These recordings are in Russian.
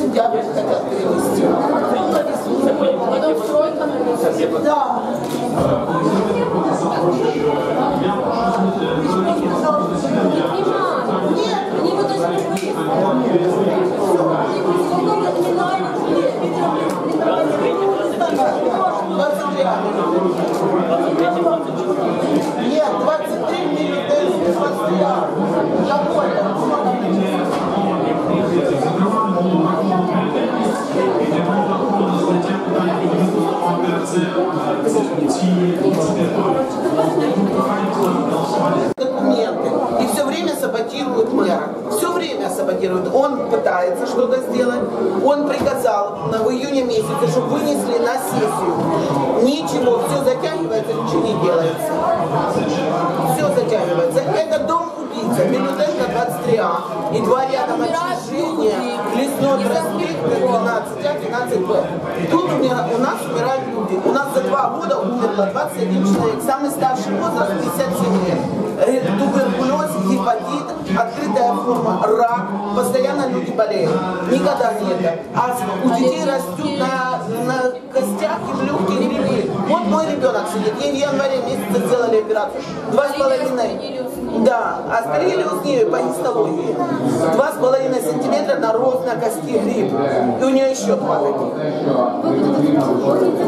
сентябрь хотят перевести. Потом стройка на Да. Нет, они вот очень Двадцать три. Нет, 23 мне 23. Какое? документы и все время мэра. Все время саботируют. Он пытается что-то сделать. Он приказал на, в июне месяце, чтобы вынесли на сессию. Ничего, все затягивается, ничего не делается. Все затягивается. Это дом убийца, Минутенко 23А. И два рядом общежения, Лесной проспект 12А, 12Б. Тут умира- у нас умирают люди. У нас за два года умерло 21 человек. Самый старший возраст 57 лет. Туберкулез, гепатит, открытая форма, рак. Постоянно люди болеют. Никогда не это. А у детей растут на, на костях и в легких грибы. Вот мой ребенок сидит. Ей в январе месяце сделали операцию. Два с половиной. Да, аспергиллиус нею по гистологии. Два с половиной сантиметра нарос на кости гриб. И у нее еще два таких.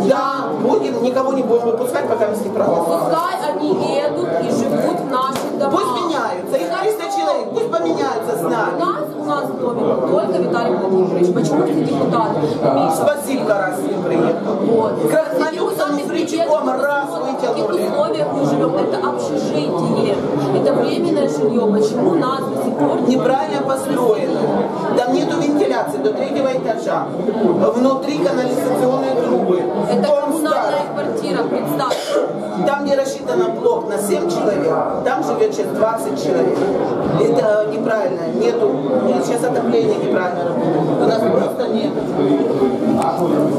Да, будем, никого не будем выпускать, пока не проголосуем. Пускай они едут и живут в наших домах. Пусть с У нас, у нас в доме только Виталий Владимирович. Почему ты депутат? Миша. Спасибо, раз не приехал. Вот. Крахмалюком и Фричиком раз В каких вытянули. условиях мы живем? Это общежитие. Это временное жилье. Почему нас до сих пор не Неправильно построено. Там нету вентиляции до третьего этажа. Внутри канализационные трубы. Это коммунальная квартира, представь. Там, где рассчитано блок на 7 человек, там живет сейчас 20 человек. Это неправильно. Нету. Нет, сейчас отопление неправильно работает. У нас просто нет.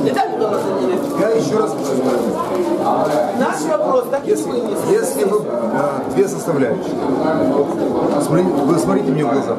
Виталий Владимирович, Я еще раз хочу сказать, наш вопрос так и если, вынесли. если вы э, две составляющие, смотрите, вы смотрите мне в глаза.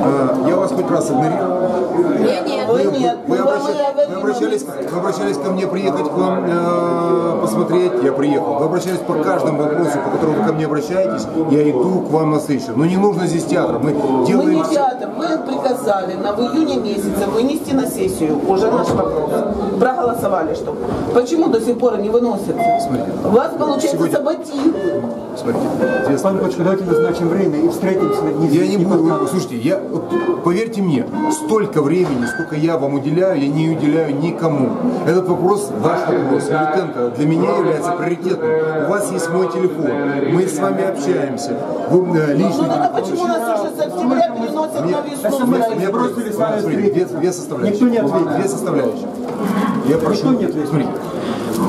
Э, я вас хоть раз. Нет, нет. Вы нет. Вы, Мы вам обращались, вы, обращались, вы обращались ко мне приехать к вам э, посмотреть, я приехал. Вы обращались по каждому вопросу, по которому вы ко мне обращаетесь, я иду к вам на встречу. Но не нужно здесь театр. Мы Мы делаем не всё- театр, мы приказали на в июне месяце вынести на сессию уже наш вопрос. Проголосовали, что. Почему до сих пор не выносится? Смотрите. Вас, получается, Сегодня- саботируют. Смотрите, Пан Бочко, давайте назначим время и встретимся. Не, Я не не буду, слушайте, я, вот поверьте мне, столько времени, сколько я вам уделяю, я не уделяю никому. Этот вопрос, ваш вопрос, Милютенко, для меня является приоритетным. У вас есть мой телефон, мы с вами общаемся. Вы э, Ну лично... тогда почему нас уже с октября переносят Мне, на весну? мне бросили с вами две составляющие. Никто не ответил. Две составляющие. Я прошу, Никто не ответил.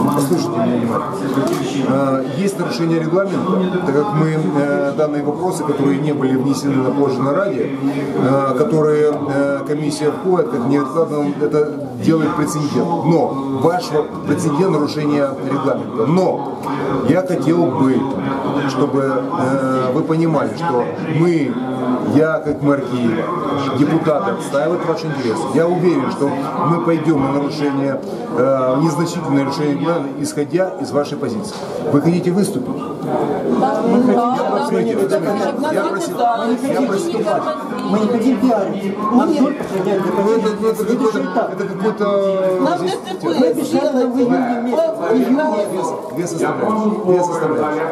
Послушайте меня внимательно. Есть нарушение регламента, так как мы э, данные вопросы, которые не были внесены на позже на Раде, э, которые э, комиссия входит, как невыкладно, это делает прецедент. Но ваш прецедент нарушения регламента. Но я хотел бы, чтобы вы понимали, что мы, я как мэр Киева, депутаты отстаивают ваши интересы. Я уверен, что мы пойдем на нарушение, э, незначительное нарушение исходя из вашей позиции. Вы хотите выступить? Смотрите, вот смотрите, я просил, я просил, Мы не хотим пиарить. Нам только принять ну, это, это какой-то, это какой-то Нам Мы обещали нам в июне месяце. две составляющие, две составляющие.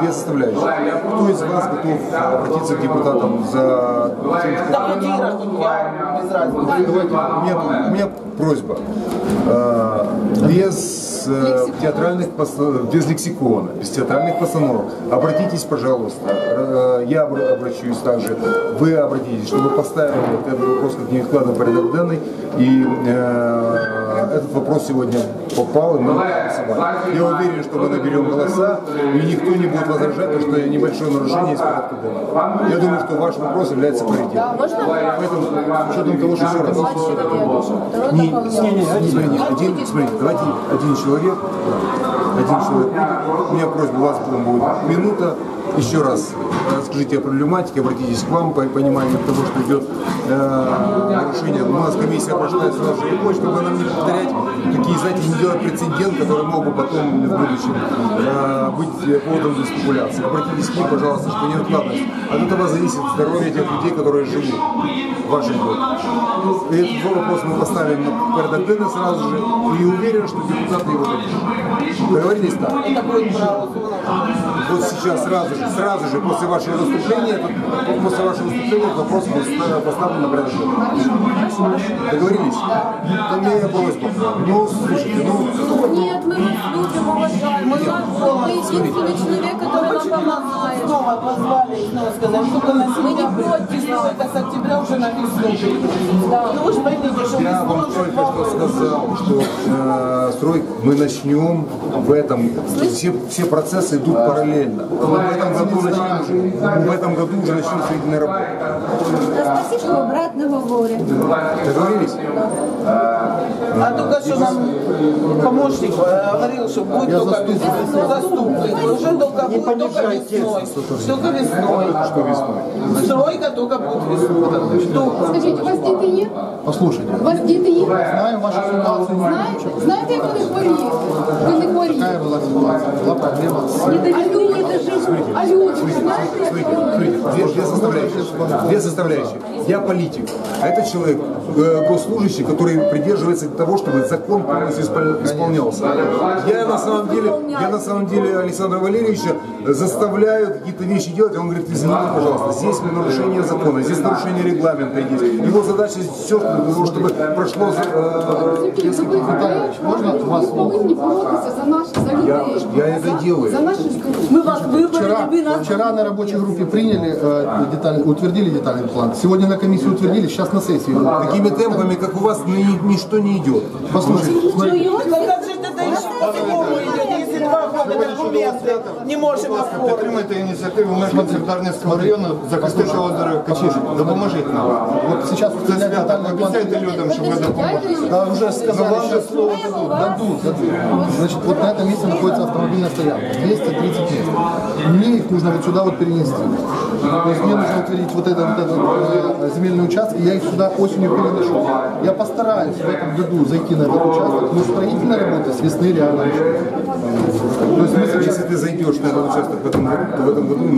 Две составляющие. Кто из вас готов обратиться к депутатам за Да, Владимир, я без разницы. Давайте, у меня, у меня просьба. Э, Без э, театральных без лексикона, без театральных постановок. Обратитесь, пожалуйста. Э, Я обра- обращусь также. Вы обратитесь, чтобы поставили этот вопрос как невыкладный порядок данный. И этот вопрос сегодня попал, и мы голосовали. Я уверен, что мы наберем голоса, и никто не будет возражать, потому что небольшое нарушение из порядка данного. Я думаю, что ваш вопрос является приоритетом. Поэтому, с учетом того, что еще раз, не, не, не, один, один, смотрите, давайте один человек, один человек. У меня просьба, у вас потом будет минута, еще раз расскажите о проблематике, обратитесь к вам по пониманию того, что идет э, нарушение. У нас комиссия прошла сразу же любой, чтобы нам не повторять, какие, знаете, не делать прецедент, который мог бы потом в будущем э, быть поводом для спекуляции. Обратитесь к ним, пожалуйста, что неоткладность. От этого зависит здоровье тех людей, которые живут в вашем городе. И этот вопрос мы поставим на порядок сразу же и уверен, что депутаты его поддержат. Договорились так? Это Вот сейчас сразу же, сразу же после вашего выступления, этот- после вашего выступления этот вопрос будет поставлен на порядок. Договорились? Это моя просьба. Ну, слушайте, ну, Нет, мы вас любим, уважаем. Мы, единственный человек, который нам помогает. Снова позвали и снова сказали, только на Мы не против. Стройка с октября уже на весну. Ну вы же поймите, что я весну вам уже только два что года. сказал, что э, строй мы начнем в этом. Все, все процессы идут параллельно. Мы в этом году начнем уже, мы в этом году уже начнем строительные работы. Спасибо, обратно говорю. Договорились? А только что нам помощник э, говорил, что будет только весной. Заступник. Уже только будет только понижайте. весной. Только весной. Что весной? Стройка только будет весной. Что? Скажіть, у вас діти є? Послушайте, У вас діти є? знаю вашу ситуацию. Знаєте, знаєте, як вони хворіють? Ви не хворієте. Какая была ситуация? Была проблема с... Не доведете жити. А люди, знаєте, як Смотрите, вони? смотрите, две, две составляющие. Две составляющие. Я политик, а это человек, э, госслужащий, который придерживается того, чтобы закон полностью испол- исполнялся. Я на самом деле, я на самом деле Александра Валерьевича заставляю какие-то вещи делать, а он говорит, извините, пожалуйста, здесь нарушение закона, здесь нарушение регламента есть. Его задача все, для того, чтобы прошло... э, Можно вас за наших, за Я, людей. я это делаю. За Мы вас выбрали, Вчера, вы нас вчера на рабочей группе приняли, э, деталь- утвердили детальный план. Сегодня на комиссии утвердили, сейчас на сессии. Такими темпами, как у вас, ни- ничто не идет. Послушайте, Ну как же это еще если два года документы не можем оформить? Підтримайте ініціативу мешканців Дарницького району захистити озеро Качишин. Допоможіть нам. вот сейчас Це утвердят свято. детальный план. Обіцяйте людям, що ви допоможете. Да, уже сказали, сейчас дадут, дадут. Значит, вот на этом месте находится автомобильная стоянка. 230 мест. Мне их нужно вот сюда вот перенести. То есть мне нужно утвердить вот это, вот это э, земельный участок, и я их сюда осенью переношу. Я постараюсь в этом году зайти на этот участок, но строительная работа с весны реально начнется. Сейчас Если ты зайдешь на этот участок в этом году, то в этом году